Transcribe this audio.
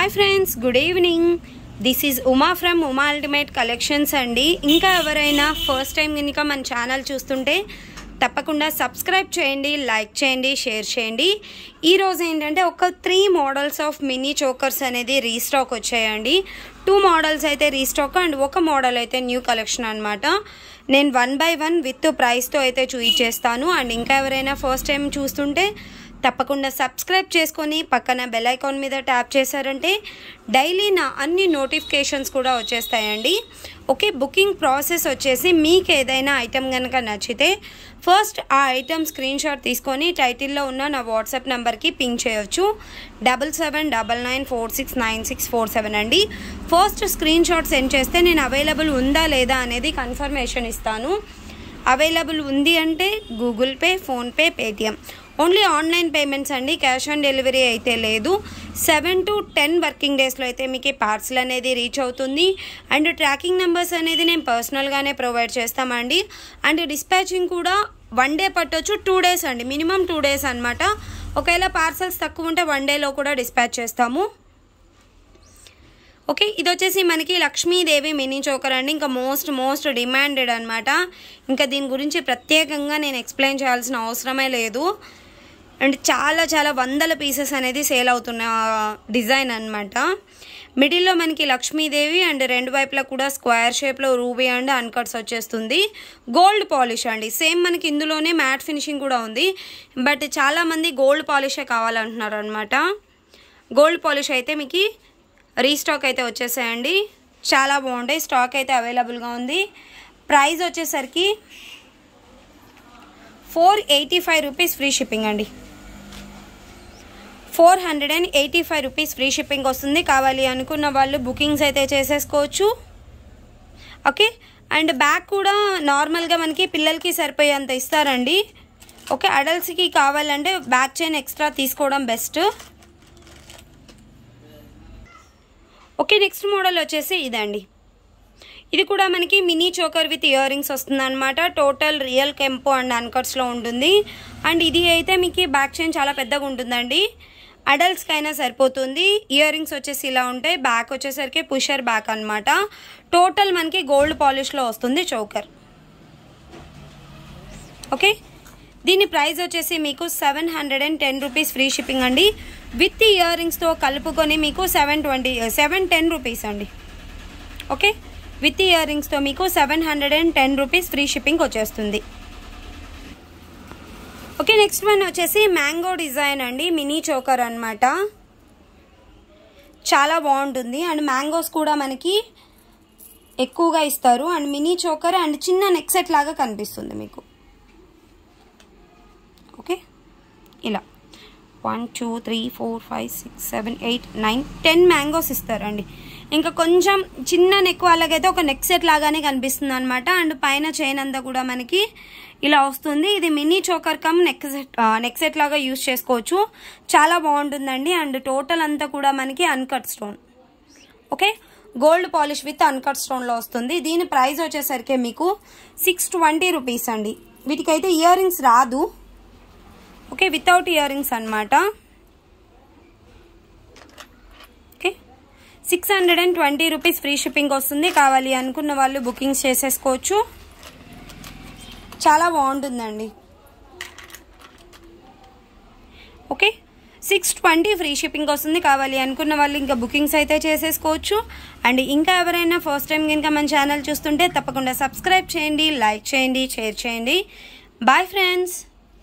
Hi friends good evening this is Uma from Uma ultimate collections అండి. ఇంకా ఎవరైనా first time కనుక మన ఛానల్ చూస్తుంటే తప్పకుండా సబ్స్క్రైబ్ చేయండి లైక్ చేయండి షేర్ చేయండి. ఈరోజు ఏంటంటే ఒక three models of mini chokers అనేది రీస్టాక్ వచ్చాయండి. టూ మోడల్స్ అయితే రీస్టాక్ అండ్ ఒక మోడల్ అయితే న్యూ కలెక్షన్ అనమాట నేను వన్ బై వన్ విత్ ప్రైస్తో అయితే చూయించేస్తాను అండ్ ఇంకా ఎవరైనా ఫస్ట్ టైం చూస్తుంటే తప్పకుండా సబ్స్క్రైబ్ చేసుకొని పక్కన బెల్ ఐకాన్ మీద ట్యాప్ చేశారంటే డైలీ నా అన్ని నోటిఫికేషన్స్ కూడా వచ్చేస్తాయండి. ఓకే బుకింగ్ ప్రాసెస్ వచ్చేసి మీకు ఏదైనా ఐటెం కనుక నచ్చితే ఫస్ట్ ఆ ఐటెం స్క్రీన్ షాట్ తీసుకొని టైటిల్లో ఉన్న నా వాట్సాప్ నెంబర్కి పింక్ చేయొచ్చు. Double seven double nine four six nine six four seven అండి. ఫస్ట్ స్క్రీన్ షాట్ సెండ్ చేస్తే నేను అవైలబుల్ ఉందా లేదా అనేది కన్ఫర్మేషన్ ఇస్తాను. అవైలబుల్ ఉంది అంటే Google Pay PhonePe Paytm only online payments అండి క్యాష్ ఆన్ డెలివరీ అయితే లేదు. సెవెన్ టు టెన్ వర్కింగ్ డేస్లో అయితే మీకు పార్సల్ అనేది రీచ్ అవుతుంది. అండ్ ట్రాకింగ్ నెంబర్స్ అనేది నేను పర్సనల్గానే ప్రొవైడ్ చేస్తామండి. అండ్ డిస్పాచింగ్ కూడా వన్ డే పట్టొచ్చు టూ డేస్ అండి. మినిమం టూ డేస్ అనమాట ఒకవేళ పార్సల్స్ తక్కువ ఉంటే వన్ డేలో కూడా డిస్పాచ్ చేస్తాము. ఓకే ఇది వచ్చేసి మనకి లక్ష్మీదేవి మినీ చోకర్ అండి. ఇంకా మోస్ట్ మోస్ట్ డిమాండెడ్ అనమాట ఇంకా దీని గురించి ప్రత్యేకంగా నేను ఎక్స్ప్లెయిన్ చేయాల్సిన అవసరమే లేదు. అండ్ చాలా చాలా వందల పీసెస్ అనేది సేల్ అవుతున్న డిజైన్ అనమాట మిడిల్లో మనకి లక్ష్మీదేవి అండ్ రెండు వైపులా కూడా స్క్వేర్ షేప్లో రూబీ అండ్ అన్కట్స్ వచ్చేస్తుంది. గోల్డ్ పాలిష్ అండి. సేమ్ మనకి ఇందులోనే మ్యాట్ ఫినిషింగ్ కూడా ఉంది. బట్ చాలామంది గోల్డ్ పాలిషే కావాలంటున్నారు అనమాట గోల్డ్ పాలిష్ అయితే మీకు రీస్టాక్ అయితే వచ్చేసాయండి. చాలా బాగుంటాయి. స్టాక్ అయితే అవైలబుల్గా ఉంది. ప్రైస్ వచ్చేసరికి four eighty five rupees free shipping అండి. Four hundred and eighty five rupees free shipping వస్తుంది. కావాలి అనుకున్న వాళ్ళు బుకింగ్స్ అయితే చేసేసుకోవచ్చు. ఓకే? అండ్ బ్యాగ్ కూడా నార్మల్గా మనకి పిల్లలకి సరిపోయేంత ఇస్తారండి. ఓకే? అడల్ట్స్కి కావాలంటే బ్యాక్ చైన్ ఎక్స్ట్రా తీసుకోవడం బెస్ట్. ఓకే? నెక్స్ట్ మోడల్ వచ్చేసి ఇదండి. ఇది కూడా మనకి mini choker with earrings వస్తుంది అనమాట టోటల్ రియల్ కెంపో అండ్ అన్కర్స్లో ఉంటుంది. అండ్ ఇది అయితే మీకు బ్యాక్ చైన్ చాలా పెద్దగా ఉంటుందండి. అడల్ట్స్కి అయినా సరిపోతుంది. ఇయర్ రింగ్స్ వచ్చేసి ఇలా ఉంటాయి. బ్యాక్ వచ్చేసరికి పుషర్ బ్యాక్ అనమాట టోటల్ మనకి గోల్డ్ పాలిష్లో వస్తుంది చోకర్. ఓకే? దీని ప్రైస్ వచ్చేసి మీకు seven hundred and ten rupees free shipping అండి. విత్ ఇయర్ రింగ్స్తో కలుపుకొని మీకు seven twenty seven ten rupees అండి. ఓకే? విత్ ఇయర్ రింగ్స్తో మీకు seven hundred and ten rupees free shipping వచ్చేస్తుంది. నెక్స్ట్ వన్ వచ్చేసి మ్యాంగో డిజైన్ అండి మినీ చోకర్ అనమాట చాలా బాగుంటుంది. అండ్ మ్యాంగోస్ కూడా మనకి ఎక్కువగా ఇస్తారు. అండ్ మినీ చోకర్ అండ్ చిన్న నెక్ సెట్ లాగా కనిపిస్తుంది మీకు. ఓకే ఇలా. One two three four five six seven eight nine ten mangoes ఇస్తారండి. ఇంకా కొంచెం చిన్న నెక్ వాళ్ళకైతే ఒక నెక్ సెట్ లాగానే కనిపిస్తుంది అనమాట అండ్ పైన చైన్ అంతా కూడా మనకి ఇలా వస్తుంది. ఇది mini choker cum neck set neck set లాగా యూజ్ చేసుకోవచ్చు. చాలా బాగుంటుందండి. అండ్ టోటల్ అంతా కూడా మనకి uncut stone. Okay? Gold polish with uncut స్టోన్లో వస్తుంది. దీని ప్రైస్ వచ్చేసరికి మీకు సిక్స్ ట్వంటీ రూపీస్ అండి. వీటికైతే ఇయర్ రింగ్స్ రాదు. ఓకే? వితౌట్ ఇయర్ రింగ్స్ అనమాట okay? Six hundred and twenty rupees free shipping వస్తుంది. కావాలి అనుకున్న వాళ్ళు బుకింగ్స్ చేసేసుకోవచ్చు. చాలా బాగుంటుందండి. Okay? Six twenty free shipping వస్తుంది కావాలి అనుకున్న వాళ్ళు ఇంకా బుకింగ్స్ అయితే చేసేసుకోవచ్చు. అండ్ ఇంకా ఎవరైనా ఫస్ట్ టైం కనుక మన ఛానల్ చూస్తుంటే తప్పకుండా సబ్స్క్రైబ్ చేయండి లైక్ చేయండి షేర్ చేయండి. Bye friends